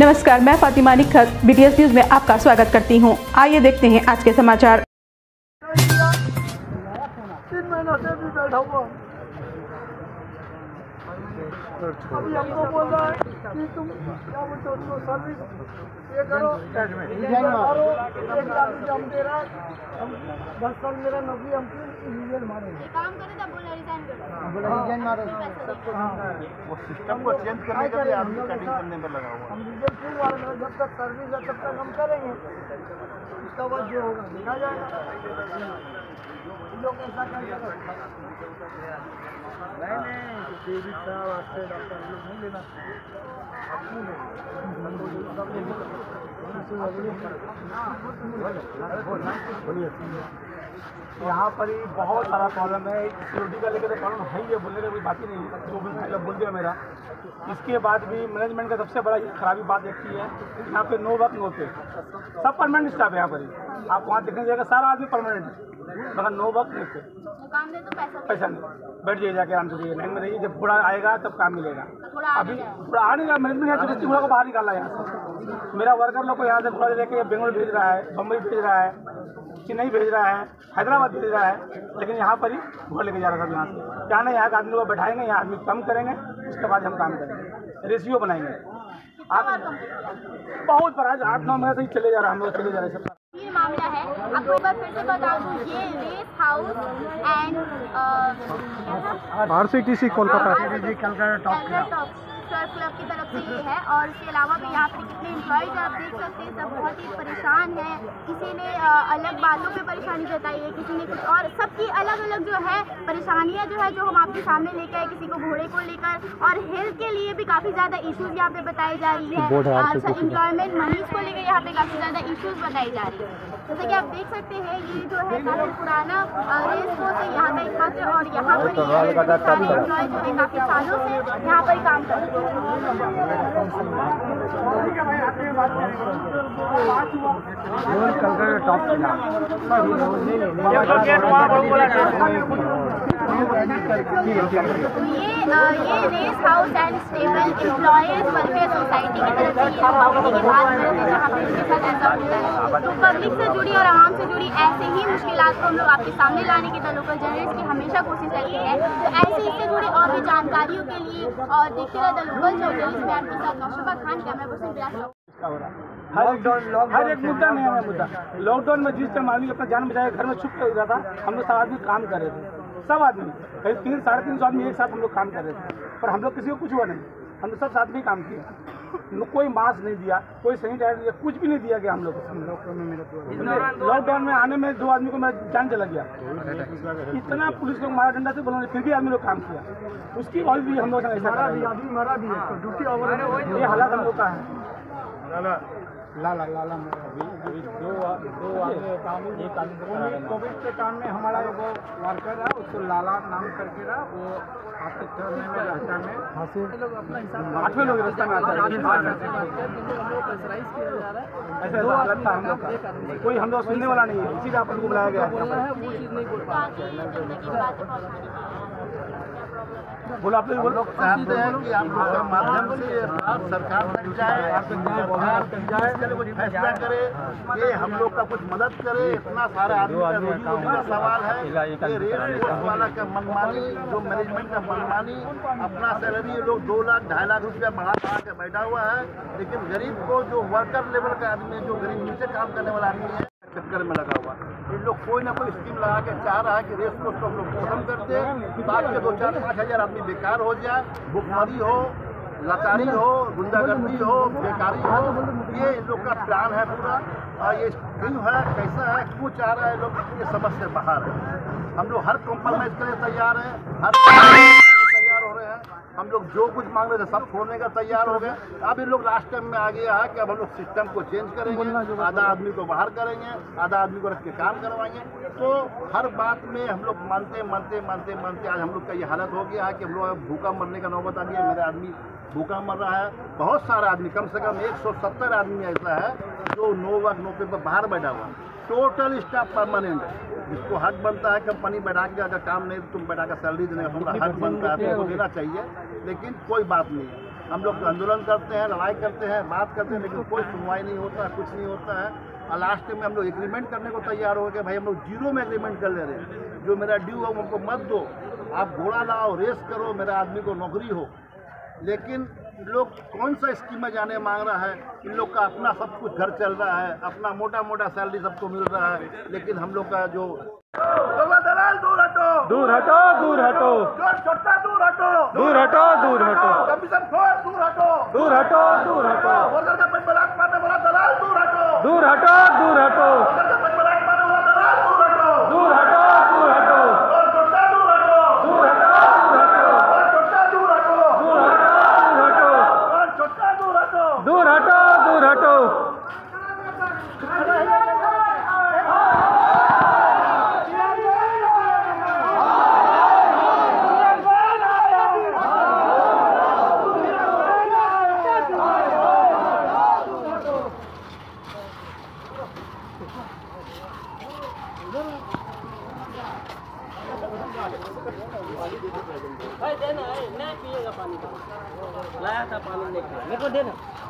नमस्कार, मैं Fatima Nikhat BTS news में आपका स्वागत करती हूँ आइए देखते हैं आज के समाचार तीन से भी बैठा हुआ। अभी हमको बोल रहा है कि तुम क्या बोलते हो उसको सर्विस ये करो। मारो एक लाख रुपया हम दे रहा हम दस साल मेरा नौकरी हम इंजीनियर मारेंगे। काम करे तब बोला रिजाइन करो हाँ। वो सिस्टम को चेंज करने के लिए आदमी कटिंग करने में लगा हुआ हम डीजल क्यों मारेंगे? जब तक सर्विस है तब तक हम करेंगे। उसका बाद जो होगा देखा जाएगा। डेविड साहब आपसे डॉक्टर लोग नहीं लेना यहाँ पर ही बहुत सारा प्रॉब्लम है। सिक्योरिटी का लेकर तो प्रॉब्लम है ही है बोलने का कोई बात ही नहीं है। जो भी पहले बोल दिया मेरा। इसके बाद भी मैनेजमेंट का सबसे बड़ा खराबी बात देखती है यहाँ पे नो वर्क नो पे सब परमानेंट स्टाफ है यहाँ पर ही। आप वहाँ देखने जाएगा सारा आदमी परमानेंट है। मगर नो वक्त नो काम दे तो पैसा पैसा नहीं। बैठ जाइए जाके आराम से जाइए लाइन में रहिए जब बूढ़ा आएगा तब काम मिलेगा। आगे अभी जाओ। बूढ़ा आ नहीं रहा मैनेजमेंट यहाँ बूढ़ा को बाहर निकाला है यहाँ से। मेरा वर्कर लोग को यहाँ से बूढ़ा लेके बेंगलोर भेज रहा है बम्बई भेज रहा है चेन्नई भेज रहा है हैदराबाद भेज रहा है लेकिन यहाँ पर ही बूढ़ा लेके जा रहा था यहाँ से। क्या नहीं यहाँ के आदमी को बैठाएँगे यहाँ आदमी कम करेंगे उसके बाद हम काम करेंगे। रेशियो बनाएँगे। आप बहुत बड़ा आठ नौ महीने से ही चले जा रहा है हम लोग चले जा रहे हैं। ये मामला है। आपको एक बार फिर से बता दूँ ये race house and R C T C Kolkata surf club की तरफ़ से ये है और इसके अलावा भी यहाँ पर कितने एम्प्लॉयज़ आप देख सकते हैं सब बहुत ही परेशान हैं। किसी ने अलग बातों पे परेशानी जताई है किसी ने कुछ और। सबकी अलग अलग जो है परेशानियाँ जो है जो हम आपके सामने लेके आए किसी को घोड़े को लेकर। और हेल्थ के लिए भी काफ़ी ज़्यादा इशूज़ यहाँ पे बताई जा रही है। अच्छा एम्प्लॉयमेंट मनीज को लेकर यहाँ पे काफ़ी ज़्यादा इशूज़ बताई जा रही है। जैसे कि आप देख सकते हैं ये जो है काफ़ी पुराना रेस कोर्स है यहाँ का एकमात्र और यहाँ पर है काफ़ी सालों से यहाँ पर काम कर रहे हैं। तो ये ये race house and stable employees welfare society की तरफ़ से तो पब्लिक से जुड़ी और आवाम से जुड़ी ऐसे ही मुश्किल को हम लोग आपके सामने लाने की जर्नलिस्ट की हमेशा कोशिश करते हैं तो ऐसे इससे जुड़ी और भी जानकारियों के लिए और जर्नलिस्ट में आपके साथ खान कैमरा पर्सन हर एक हर एक मुद्दा। मुद्दा लॉकडाउन में जिस टाइम आदमी अपना जान बचाए, घर में छुप कर था, हम लोग सब आदमी काम कर रहे थे। सब आदमी करीब तीन साढ़े तीन सौ आदमी एक साथ हम लोग काम कर रहे थे। पर हम लोग किसी को कुछ हुआ नहीं। हम लोग सब साथ में काम किया। कोई मास्क नहीं दिया कोई सैनिटाइजर नहीं दिया कुछ भी नहीं दिया गया हम लोग लॉकडाउन में आने में दो आदमी को मेरा जान चला गया। इतना पुलिस लोग मारा डंडा से बोला फिर भी आदमी लोग काम किया। उसकी वजह भी हम लोग तो ये हालात हम लोग का है। लाला लाला अभी अभी दो दो आदमी काम एक आदमी कोविड के टाइम में हमारा वर्कर है उसको लाला नाम करके रहा वो आपके में रहता में। आठवें लोग रास्ता में आते हैं। ऐसा था हम लोग कोई हम लोग सुनने वाला नहीं है इसी का अपन को बुलाया गया है। बोलो आप बोलो। चाहते हैं कि आप लोग माध्यम से ये बात सरकार तक जाए सरकार इसके लिए कुछ फैसला करे, कि हम लोग का कुछ मदद करे। इतना सारा आदमी का सवाल है। ये वाला का मनमानी, जो मैनेजमेंट का मनमानी, अपना सैलरी ये लोग दो लाख, ढाई लाख रुपया बढ़ा बढ़ा के बैठा हुआ है। लेकिन गरीब को जो वर्कर लेवल का आदमी जो गरीब नीचे काम करने वाला आदमी है, चक्कर में लोग कोई ना कोई स्कीम लगा के चाह रहा है कि रेस कोर्स को हम लोग खत्म कर दे ताकि दो चार पाँच हज़ार आदमी बेकार हो जाए, भुखमरी हो, लाचारी हो, गुंडागर्दी हो, बेकारी हो, ये लोग का प्लान है पूरा। और ये स्कीम है, कैसा है, क्यों चाह रहा है लोग? ये समझ से बाहर है। हम लोग हर कॉम्प्रोमाइज के लिए तैयार हैं, हर हम लोग जो कुछ मांग रहे थे सब छोड़ने का तैयार हो गए अब इन लोग लास्ट टाइम में आ गया है कि अब हम लोग सिस्टम को चेंज करेंगे आधा आदमी को बाहर करेंगे आधा आदमी को रख के काम करवाएँगे। तो हर बात में हम लोग मानते मानते मानते मानते आज हम लोग का ये हालत हो गया है कि हम लोग भूखा मरने का नौबत आ गया मेरा आदमी भूखा मर रहा है बहुत सारा आदमी कम से कम 170 आदमी ऐसा है जो नो वर्क नो पे पर बाहर बैठा हुआ है। Total staff permanent. है जिसको हक बनता है कंपनी बैठा के अगर काम नहीं तो तुम बैठा के सैलरी देने का तुम्हारा हक बनता है तुमको देना चाहिए। लेकिन कोई बात नहीं है। हम लोग आंदोलन करते हैं लड़ाई करते हैं बात करते हैं लेकिन कोई सुनवाई नहीं होता कुछ नहीं होता है। और लास्ट में हम लोग एग्रीमेंट करने को तैयार हो गए भाई हम लोग ज़ीरो में एग्रीमेंट कर ले रहे हैं। जो मेरा ड्यू है हमको मत दो। आप घोड़ा लाओ रेस करो मेरा आदमी को नौकरी हो। लेकिन लोग कौन सा स्कीम में जाने मांग रहा है? इन लोग का अपना सब कुछ घर चल रहा है अपना मोटा मोटा सैलरी सबको मिल रहा है लेकिन हम लोग का जो दलाल दूर हटो। दूर हटो दूर हटो। छोटा दूर हटो। दूर हटो दूर हटो। कमीशन खोर दूर हटो। दूर हटो दूर हटो। दलाल दूर हटो। दूर हटो दूर हटो। हटो भाई देना है मैं पिएगा पानी तो। लाया था पानी लेकर मेरे को देना।